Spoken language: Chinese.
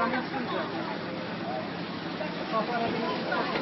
刚才四个。好，过来，